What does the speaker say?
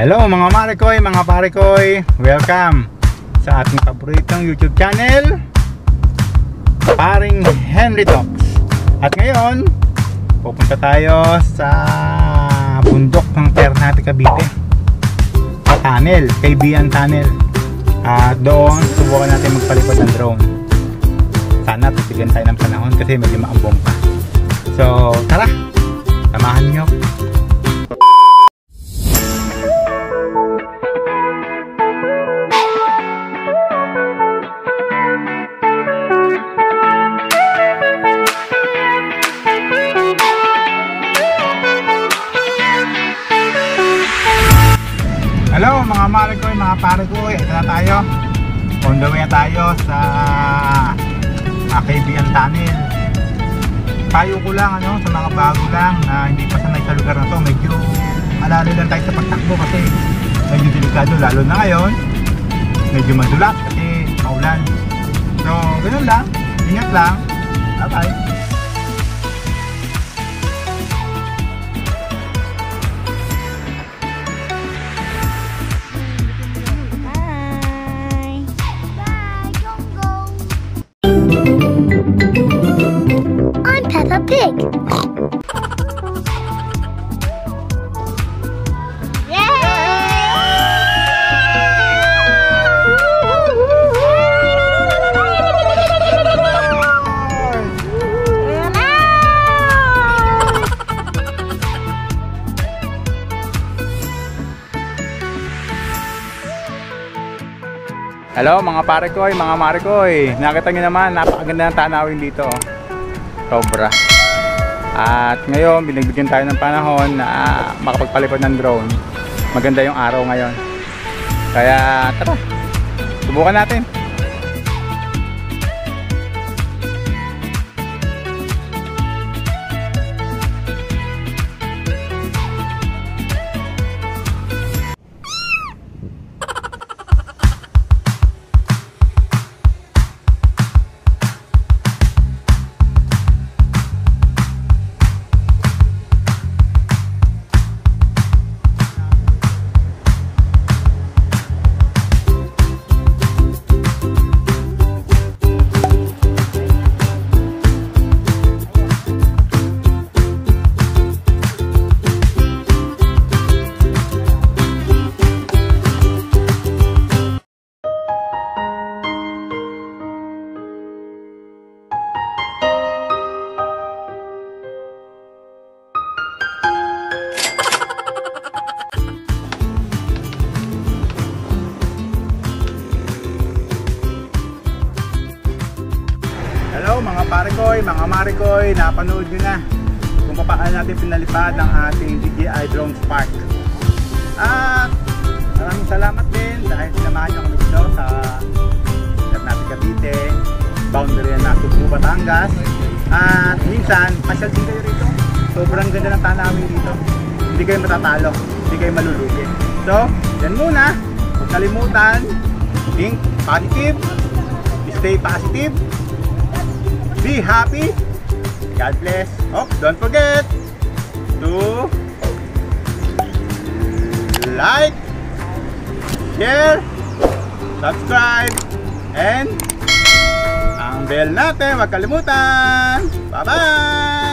Hello mga Marikoy, mga Parikoy Welcome sa ating paboritong YouTube channel Paring Henry Talks. At ngayon, pupunta tayo sa bundok ng Ternate Cavite. Tunnel, Kaibian Tunnel. At doon, subukan natin magpalipad ng drone. Sana titigan tayo ng panahon kasi medyo maambong pa. So, tara! Hello mga mare ko, mga pare ko, ito na tayo. On the way tayo sa uh, Kaibigan Tunnel. Payo ko lang ano, sa mga bago lang na hindi pa sanay sa lugar na to, medyo alala lang tayo sa pagtakbo kasi medyo delikado lalo na ngayon. Medyo madulas kasi maulan. So, ganun lang. Ingat lang. Bye-bye. Pig. Hello mga pare koy, mga mare koy. Nakita niyo naman, napakaganda ng tanawin dito. oh. Sobra. At ngayon, binagbigyan tayo ng panahon na makapagpalipad ng drone. Maganda yung araw ngayon. Kaya tara, subukan natin. Pare koy, mga mare koy, napanood nyo na kung paano natin pinalipad ang ating DJI Drone Spark. At maraming salamat din dahil sinamahan nyo kami dito sa Ternate Cavite, boundary na Cebu, Batangas. At minsan, pasyal din kayo rito. Sobrang ganda ng tanawin dito. Hindi kayo matatalo, hindi kayo malulugi. So, yan muna. Huwag kalimutan, think positive, stay positive, Happy. God bless. Oh, don't forget to like, share, subscribe, and ang bell natin, wag kalimutan. Bye-bye!